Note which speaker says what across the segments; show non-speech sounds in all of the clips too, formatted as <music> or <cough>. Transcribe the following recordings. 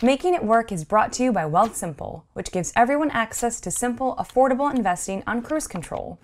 Speaker 1: Making It Work is brought to you by Wealthsimple, which gives everyone access to simple, affordable investing on cruise control.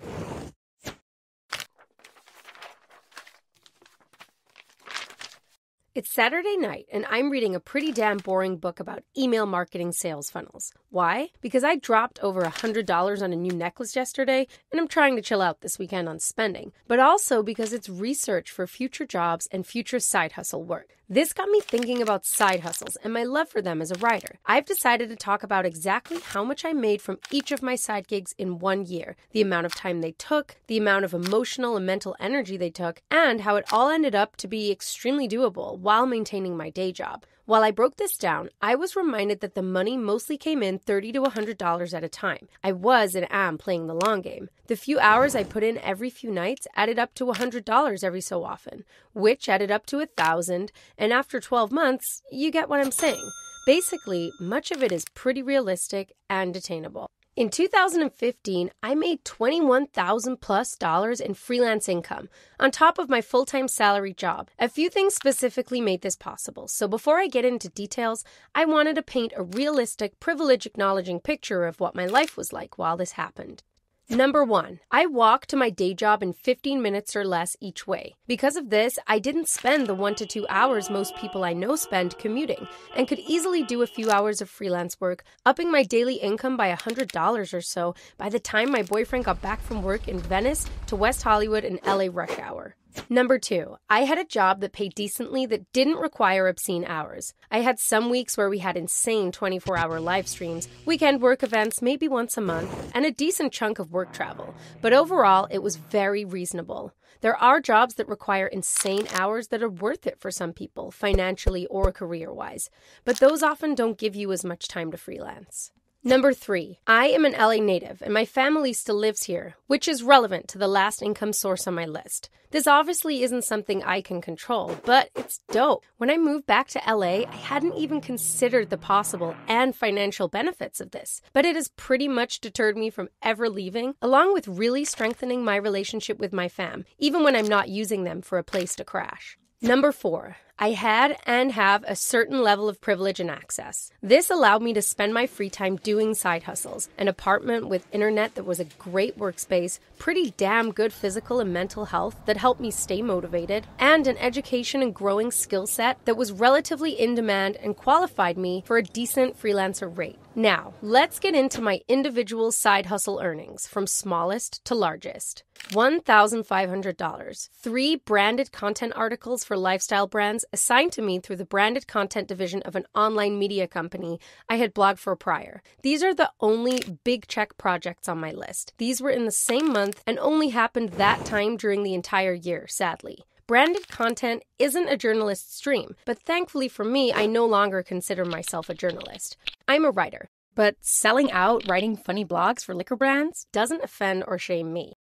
Speaker 2: It's Saturday night, and I'm reading a pretty damn boring book about email marketing sales funnels. Why? Because I dropped over $100 on a new necklace yesterday, and I'm trying to chill out this weekend on spending, but also because it's research for future jobs and future side hustle work. This got me thinking about side hustles and my love for them as a writer. I've decided to talk about exactly how much I made from each of my side gigs in one year, the amount of time they took, the amount of emotional and mental energy they took, and how it all ended up to be extremely doable while maintaining my day job. While I broke this down, I was reminded that the money mostly came in 30 to $100 at a time. I was and am playing the long game. The few hours I put in every few nights added up to $100 every so often, which added up to 1000 and after 12 months, you get what I'm saying. Basically, much of it is pretty realistic and attainable. In 2015, I made 21,000 plus dollars in freelance income on top of my full-time salary job. A few things specifically made this possible. So before I get into details, I wanted to paint a realistic, privilege acknowledging picture of what my life was like while this happened. Number one, I walk to my day job in 15 minutes or less each way. Because of this, I didn't spend the one to two hours most people I know spend commuting and could easily do a few hours of freelance work, upping my daily income by $100 or so by the time my boyfriend got back from work in Venice to West Hollywood in LA rush hour. Number two, I had a job that paid decently that didn't require obscene hours. I had some weeks where we had insane 24 hour live streams, weekend work events maybe once a month, and a decent chunk of work travel. But overall, it was very reasonable. There are jobs that require insane hours that are worth it for some people, financially or career wise, but those often don't give you as much time to freelance. Number three, I am an LA native and my family still lives here, which is relevant to the last income source on my list. This obviously isn't something I can control, but it's dope. When I moved back to LA, I hadn't even considered the possible and financial benefits of this, but it has pretty much deterred me from ever leaving, along with really strengthening my relationship with my fam, even when I'm not using them for a place to crash. Number four, I had and have a certain level of privilege and access. This allowed me to spend my free time doing side hustles, an apartment with internet that was a great workspace, pretty damn good physical and mental health that helped me stay motivated, and an education and growing skill set that was relatively in demand and qualified me for a decent freelancer rate. Now, let's get into my individual side hustle earnings from smallest to largest. $1,500. Three branded content articles for lifestyle brands assigned to me through the branded content division of an online media company I had blogged for prior. These are the only big check projects on my list. These were in the same month and only happened that time during the entire year, sadly. Branded content isn't a journalist's dream, but thankfully for me, I no longer consider myself a journalist. I'm a writer. But selling out writing funny blogs for liquor brands doesn't offend or shame me.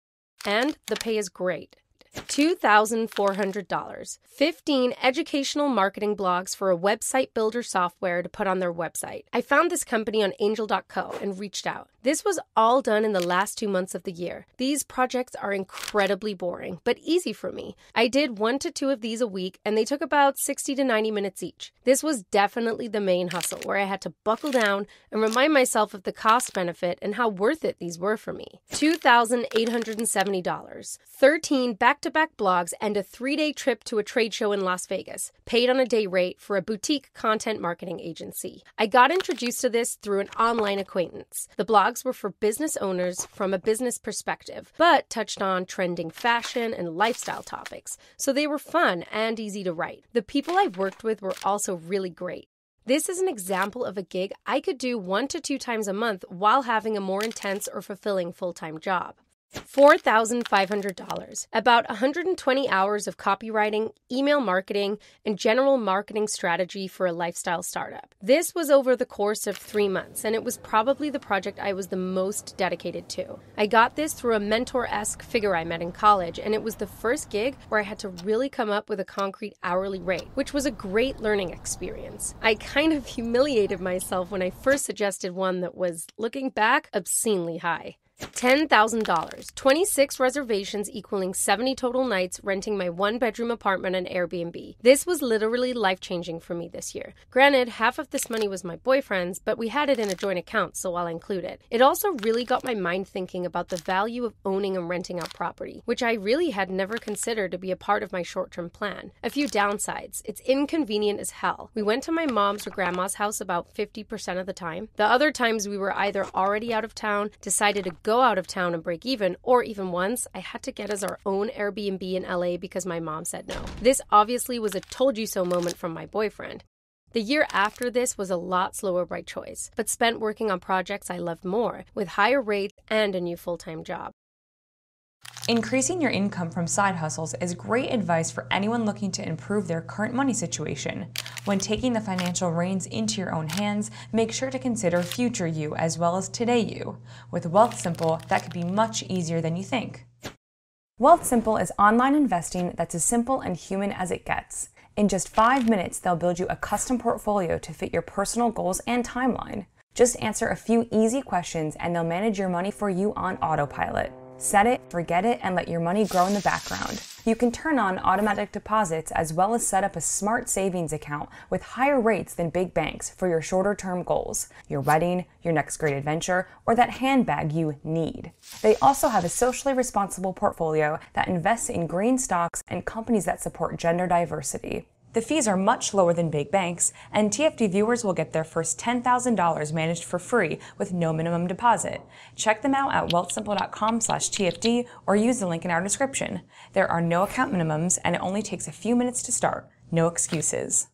Speaker 2: And the pay is great. $2,400. 15 educational marketing blogs for a website builder software to put on their website. I found this company on angel.co and reached out. This was all done in the last two months of the year. These projects are incredibly boring, but easy for me. I did one to two of these a week, and they took about 60 to 90 minutes each. This was definitely the main hustle where I had to buckle down and remind myself of the cost benefit and how worth it these were for me. $2,870. 13 back to back blogs and a three day trip to a trade show in Las Vegas, paid on a day rate for a boutique content marketing agency. I got introduced to this through an online acquaintance. The blogs were for business owners from a business perspective, but touched on trending fashion and lifestyle topics, so they were fun and easy to write. The people I worked with were also really great. This is an example of a gig I could do one to two times a month while having a more intense or fulfilling full time job. $4,500, about 120 hours of copywriting, email marketing, and general marketing strategy for a lifestyle startup. This was over the course of three months, and it was probably the project I was the most dedicated to. I got this through a mentor esque figure I met in college, and it was the first gig where I had to really come up with a concrete hourly rate, which was a great learning experience. I kind of <laughs> humiliated myself when I first suggested one that was, looking back, obscenely high. $10,000, 26 reservations equaling 70 total nights renting my one bedroom apartment on Airbnb. This was literally life changing for me this year. Granted, half of this money was my boyfriend's, but we had it in a joint account, so I'll include it. It also really got my mind thinking about the value of owning and renting out property, which I really had never considered to be a part of my short term plan. A few downsides it's inconvenient as hell. We went to my mom's or grandma's house about 50% of the time. The other times we were either already out of town, decided to go out of town and break even, or even once I had to get us our own Airbnb in LA because my mom said no. This obviously was a told you so moment from my boyfriend. The year after this was a lot slower by choice, but spent working on projects I loved more, with higher rates and a new full time job.
Speaker 1: Increasing your income from side hustles is great advice for anyone looking to improve their current money situation. When taking the financial reins into your own hands, make sure to consider future you as well as today you. With Wealthsimple, that could be much easier than you think. Wealthsimple is online investing that's as simple and human as it gets. In just five minutes, they'll build you a custom portfolio to fit your personal goals and timeline. Just answer a few easy questions and they'll manage your money for you on autopilot. Set it, forget it, and let your money grow in the background. You can turn on automatic deposits as well as set up a smart savings account with higher rates than big banks for your shorter term goals, your wedding, your next great adventure, or that handbag you need. They also have a socially responsible portfolio that invests in green stocks and companies that support gender diversity. The fees are much lower than big banks, and TFD viewers will get their first $10,000 managed for free with no minimum deposit. Check them out at wealthsimple.com slash TFD or use the link in our description. There are no account minimums, and it only takes a few minutes to start. No excuses.